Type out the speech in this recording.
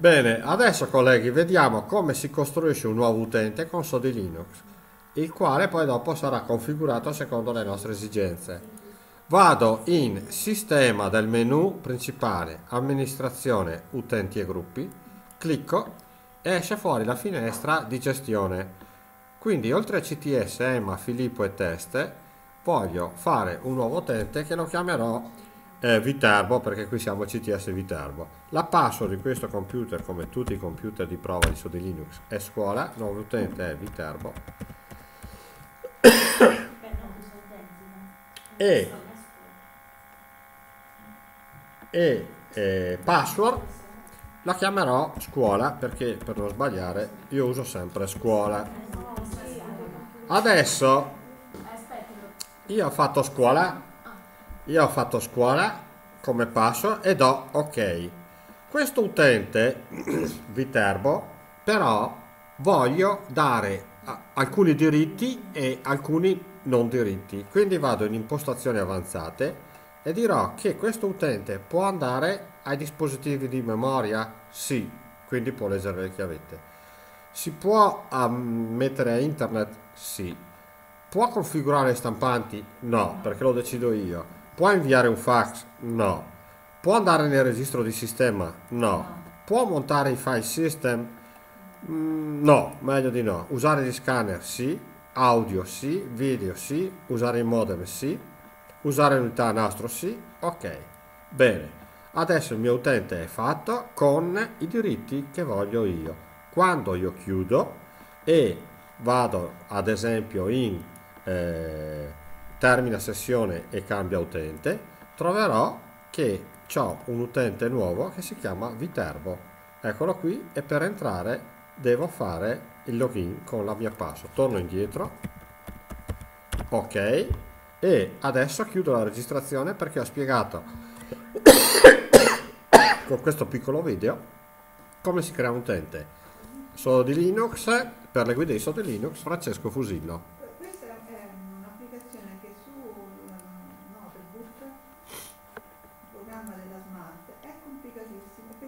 Bene, adesso colleghi vediamo come si costruisce un nuovo utente con Sodi Linux, il quale poi dopo sarà configurato secondo le nostre esigenze. Vado in sistema del menu principale, amministrazione, utenti e gruppi, clicco e esce fuori la finestra di gestione. Quindi oltre a CTS, EMA, Filippo e test, voglio fare un nuovo utente che lo chiamerò eh, Viterbo perché qui siamo CTS Viterbo. La password di questo computer, come tutti i computer di prova di Sodi Linux, è scuola, nuovo utente è Viterbo. e, e eh, password la chiamerò scuola perché per non sbagliare io uso sempre scuola. Adesso io ho fatto scuola io ho fatto scuola come passo e do ok. Questo utente Viterbo però voglio dare alcuni diritti e alcuni non diritti. Quindi vado in impostazioni avanzate e dirò che questo utente può andare ai dispositivi di memoria? Sì quindi può leggere le chiavette. Si può um, mettere a internet? Sì. Può configurare stampanti? No perché lo decido io Può inviare un fax? No. Può andare nel registro di sistema? No. Può montare i file system? Mm, no, meglio di no. Usare gli scanner? Sì. Audio? Sì. Video? Sì. Usare il modem? Sì. Usare l'unità nastro? Sì. Ok. Bene. Adesso il mio utente è fatto con i diritti che voglio io. Quando io chiudo e vado ad esempio in eh, termina sessione e cambia utente, troverò che ho un utente nuovo che si chiama Viterbo. Eccolo qui e per entrare devo fare il login con la mia password. Torno indietro, ok, e adesso chiudo la registrazione perché ho spiegato con questo piccolo video come si crea un utente. Sono di Linux, per le guide di Sode Linux, Francesco Fusillo. Programma della Smart è complicatissimo